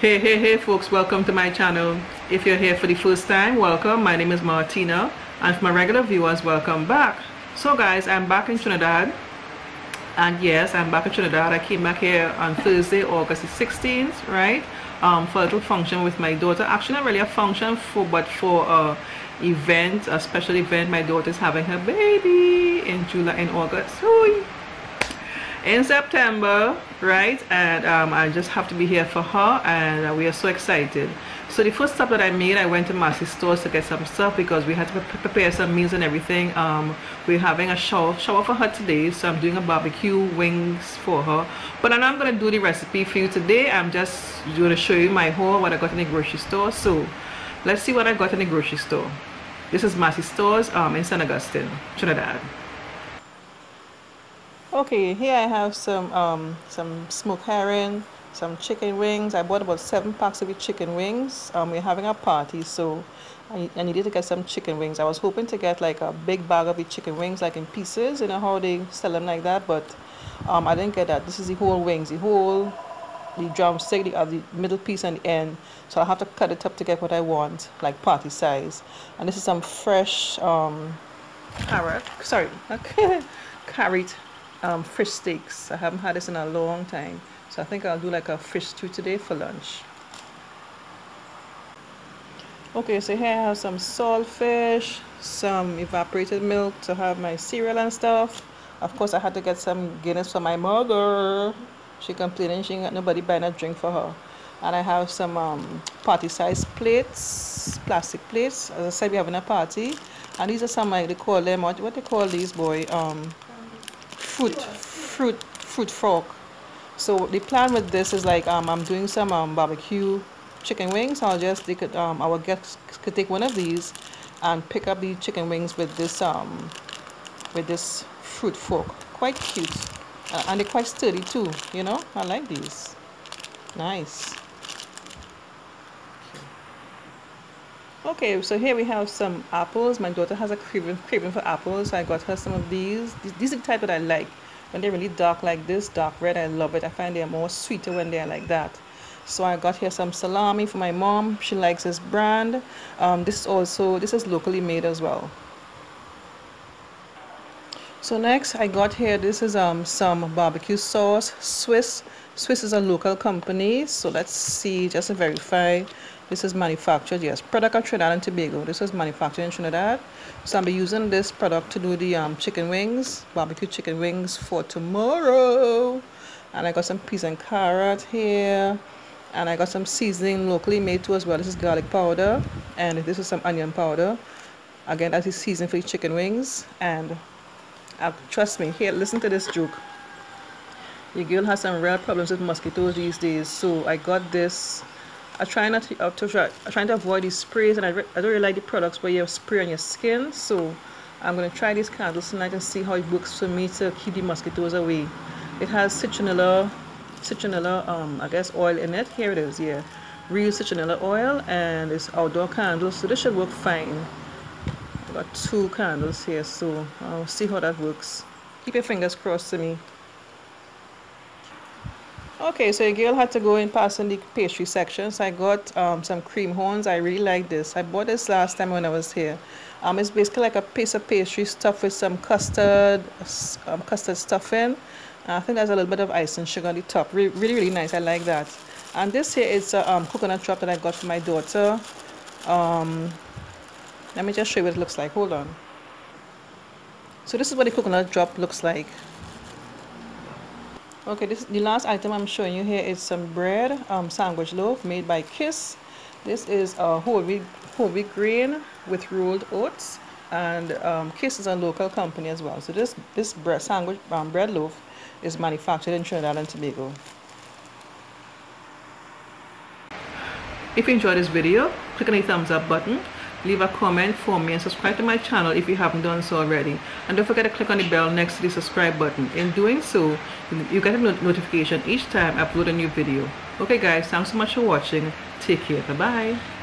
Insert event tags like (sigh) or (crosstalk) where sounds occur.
Hey, hey, hey folks, welcome to my channel. If you're here for the first time, welcome. My name is Martina and for my regular viewers, welcome back. So guys, I'm back in Trinidad and yes, I'm back in Trinidad. I came back here on Thursday, August the 16th, right? Um, for a little function with my daughter. Actually, not really a function, for but for a event, a special event. My daughter's having her baby in July and August. Ooh in September right? And um, I just have to be here for her and uh, we are so excited. So the first stop that I made I went to Massy stores to get some stuff because we had to prepare some meals and everything. Um, we're having a shower, shower for her today so I'm doing a barbecue wings for her. But I'm not going to do the recipe for you today. I'm just going to show you my haul what I got in the grocery store. So let's see what I got in the grocery store. This is Massy stores um, in St. Augustine Trinidad Okay, here I have some um, some smoked herring, some chicken wings. I bought about seven packs of chicken wings. Um, we're having a party, so I, I, needed to get some chicken wings. I was hoping to get like a big bag of the chicken wings, like in pieces. You know how they sell them like that, but um, I didn't get that. This is the whole wings, the whole, the drumstick, the, uh, the middle piece and the end. So I have to cut it up to get what I want, like party size. And this is some fresh um, carrot. Sorry, (laughs) carrot um, fish steaks. I haven't had this in a long time. So I think I'll do like a fish stew today for lunch. Okay, so here I have some saltfish, some evaporated milk to have my cereal and stuff. Of course, I had to get some Guinness for my mother. She complaining she ain't got nobody buying a drink for her. And I have some um, party-sized plates, plastic plates. As I said, we're having a party. And these are some, like, they call them, what, what they call these, boy? Um, fruit fruit fruit fork. So the plan with this is like um, I'm doing some um, barbecue chicken wings. I'll just they could um, our guests could take one of these and pick up the chicken wings with this um with this fruit fork. Quite cute uh, and they're quite sturdy too you know? I like these. Nice Okay, so here we have some apples. My daughter has a craving, craving for apples. So I got her some of these. These are the type that I like. When they're really dark like this, dark red, I love it. I find they're more sweeter when they're like that. So I got here some salami for my mom. She likes this brand. Um, this is also, this is locally made as well. So next I got here, this is um, some barbecue sauce, Swiss. Swiss is a local company. So let's see, just to verify. This is manufactured, yes, product of Trinidad and Tobago. This is manufactured in Trinidad. So I'll be using this product to do the um, chicken wings, barbecue chicken wings for tomorrow. And I got some peas and carrot here. And I got some seasoning locally made too as well. This is garlic powder. And this is some onion powder. Again, that is seasoning for the chicken wings. And uh, trust me, here, listen to this joke. Your girl has some real problems with mosquitoes these days. So I got this I try not to, uh, I'm trying to avoid these sprays and I, I don't really like the products where you spray on your skin so I'm going to try these candles tonight and see how it works for me to keep the mosquitoes away. It has citronella, citronella um, I guess oil in it. Here it is, yeah. Real citronella oil and it's outdoor candles so this should work fine. I've got two candles here so I'll see how that works. Keep your fingers crossed to me. Okay, so your girl had to go in past in the pastry section. So I got um, some cream horns. I really like this. I bought this last time when I was here. Um, it's basically like a piece of pastry stuffed with some custard, um, custard stuffing. I think there's a little bit of icing sugar on the top. Really, really, really nice. I like that. And this here is a um, coconut drop that I got for my daughter. Um, let me just show you what it looks like. Hold on. So this is what the coconut drop looks like okay this the last item i'm showing you here is some bread um, sandwich loaf made by kiss. This is a whole wheat whole wheat grain with rolled oats and um, kiss is a local company as well. So this this bread sandwich um, bread loaf is manufactured in trinidad and tobago. If you enjoyed this video click on the thumbs up button leave a comment for me and subscribe to my channel if you haven't done so already. And don't forget to click on the bell next to the subscribe button. In doing so you get a notification each time I upload a new video. Okay guys thanks so much for watching. Take care. Bye bye